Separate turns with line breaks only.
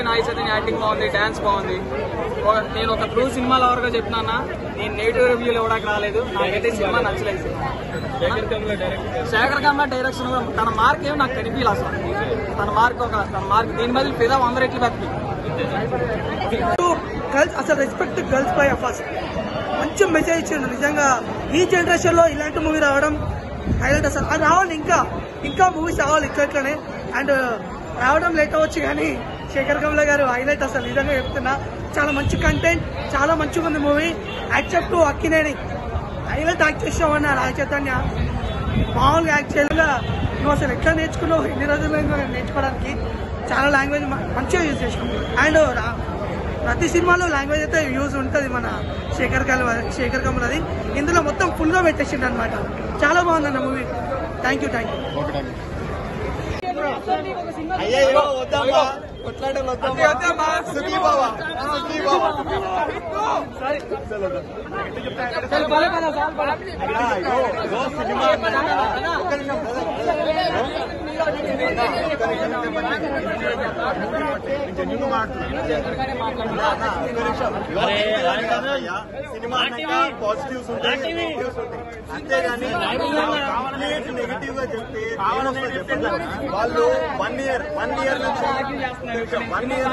నాయి చైతన్య యాక్టింగ్ బాగుంది డాన్స్ బాగుంది. ఒక- నేను ఒక ట్రూ సినిమా లవర్గా చెప్తున్నా నేను నెగిటివ్ రివ్యూలు ఇవ్వడానికి రాలేదు. నాకైతే సినిమా నచ్చలేదు. శేఖర్ కమ్మ డైరెక్షన్ తన మార్క్ ఏమో నాకు కనిపించలేదు అసలు. తన మార్క్ ఒక తన మార్క్ దీని బదులు ఫిదా వంద రెట్లు పెట్టి
గర్ల్స్ అసలు రెస్పెక్ట్ గర్ల్స్ పై ఫస్ట్ మంచి మెసేజ్ ఇచ్చిండు నిజంగా. ఈ జనరేషన్లో ఇలాంటి మూవీ రావడం హైలైట్ అసలు. అది రావాలి ఇంకా. ఇంకా మూవీస్ రావాలి ఇట్లనే అండ్ రావడం లేట్ అవ్వచ్చు కానీ శేఖర్ కమల గారు హైలైట్ అసలు నిజంగా చెప్తున్నా. చాలా మంచి కంటెంట్ చాలా మంచిగా ఉంది movie. Accept to Akkineni. Highlight act చేసామన్న Raja Chaitanya. మామూలుగా యాక్ట్ చేయాలిగా నువ్వు అసలు ఎట్లా నేర్చుకున్నావు? ఎన్ని రోజులు అయిందో నేర్చుకోవడానికి. చాలా లాంగ్వేజ్ మంచిగా యూజ్ చేసాం అండ్ ప్రతి సినిమాలో లాంగ్వేజ్ అయితే యూజ్ ఉంటుంది మన శేఖర్ కల్ శేఖర్ కమల్ అది ఇందులో మొత్తం ఫుల్గా పెట్టేసిండు అనమాట చాలా బాగుందన్న movie. Thank you thank you
అయ్యో వద్దామా కొట్లాటలు వద్దామా సుఖీ బాబా సుఖీ బాబా అయ్యో ఇదో సినిమా ఒక్క నిమిషం జన్యును సినిమా పాజిటివ్స్ ఉంటాయి ఉంటాయి. అంతేగాని కంప్లీట్ నెగిటివ్గా చెప్తే వాళ్ళు వన్ ఇయర్ వన్ ఇయర్ నుంచి వన్ ఇయర్